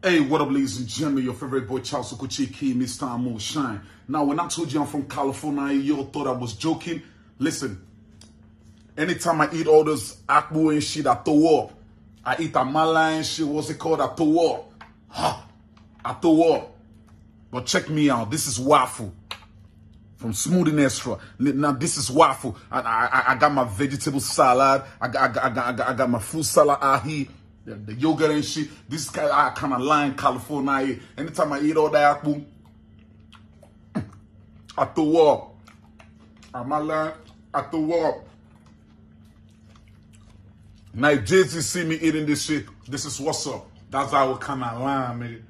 Hey, what up, ladies and gentlemen? Your favorite boy, Charles Okuchiki, Mr. Amo Shine. Now, when I told you I'm from California, you thought I was joking. Listen, anytime I eat all those akpu and shit, I throw up. I eat amala and shit, what's it called? I throw up. Huh. I throw up. But check me out. This is waffle from Smoothie Nestra. Now this is waffle. I, I, I got my vegetable salad. I got, I got, I got, I got, I got my fruit salad ahi. The, the yogurt and shit. This guy, I kind of line California. Anytime I eat all that apple, I throw up. I'm lying. I throw up. Now, if Jay-Z see me eating this shit, this is what's up. That's how kind of line, man.